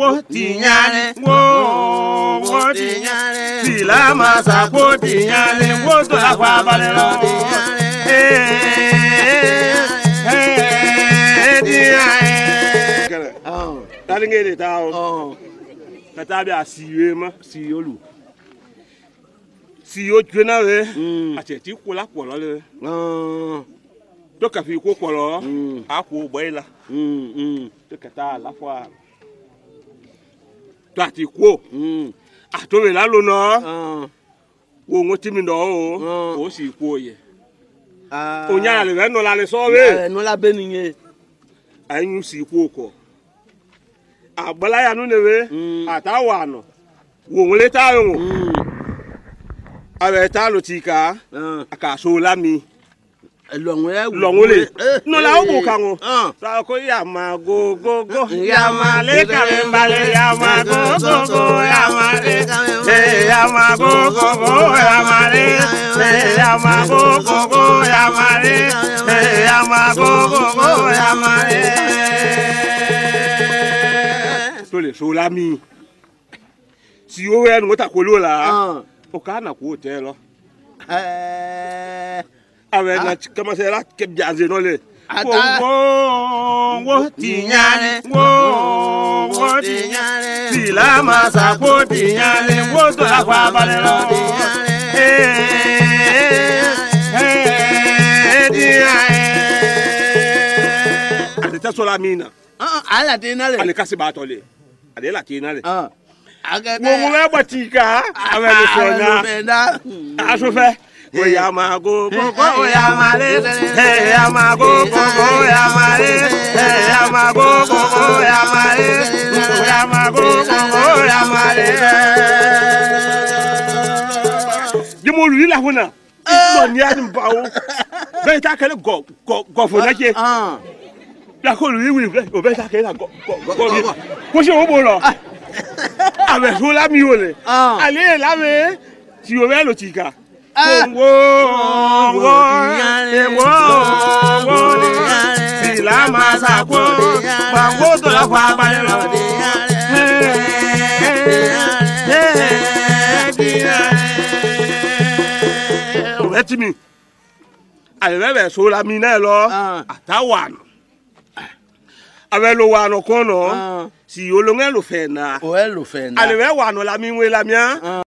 wo tìyànrin wo wo tìyànrin tìlà máa sàkó tìyànrin wo tó àpò abalẹ̀ lọ. talinge de ta o ka taa bi a siwe ma siyolu siyo jona le a cɛ ti ko la kɔlɔ le dɔ kafi ko kɔlɔ a ko bɔ e la dɔ ka taa a la fɔ a tó àti kú ò àtòmí lálùnà wo ń tí mi nà hmm. ó o sì kú o yẹ ònyà àlè rẹ nù lálẹ sọ́ọ́rẹ́ ẹ̀ nù lábẹ́ nìyẹn ẹ̀yìn sì kú o kọ̀ àgbọ̀láyà nù nìyẹn hmm. àtàwọ̀ àná wò ń lé táyọ̀ wò ọ̀rẹ́ táyọ̀ tì ká àkàṣọ lámì lɔnwele nola o b'o kan o ko yama gogogo yama le kame bali yama gogogo yama le yama gogogo yama le yama gogogo yama le yama gogogo yama le. tó lè so la mi tí o wẹ́ nu o ta kolo la o ah. k'a na k'o tẹ lọ. Eh awɛ na kamasɛ la kɛ biaze nɔ le. ata wo wo tiɲare wo wo tiɲare tila masa ko tiɲare wo tora ko abalẹ lọ tiɲare. a ti tɛ sɔrɔ na. ala tɛ na le. ale kasi b'a tɔ le ale la tɛ na le. wo wo bɛ bɔ t'i kan a bɛ nisɔndiya a sufɛ oya eh, máa go kókó eh, eh, oya máa lé ẹ̀yà máa go kókó oya máa lé go kókó oya máa lé oya máa go kókó oya máa lé. jimolu lila hunna ìtumọ̀ ní ẹni bá o bẹ́ẹ̀ ta kẹ́lẹ́ gọ̀fọ̀ náà jẹ́ lakolu yiwuli o bẹ́ẹ̀ ta kẹ́lẹ́ gọ̀fọ̀ kó ṣe o bò lọ ah. àbẹ̀fọ́ lámì wò lẹ̀ àlẹ́ yẹn lámì tí o bẹ́ẹ̀ lò tì Ìwọ ọwọ́ ìwọ ọwọ́ ìlà máa sàkó pàkó tó lọ́kọ̀ abalẹ̀ lọ. Ọ̀rẹ́ tí mi, àyẹ̀wẹ̀rẹ̀ sọ́ra mi náà lọ, àtàwọ̀ àná awɛ lo wa nɔ kɔnɔ si yolo ŋɛ lo fɛ na. o ɛ lo fɛ na. ale bɛ wa nɔ lami ŋue lamia.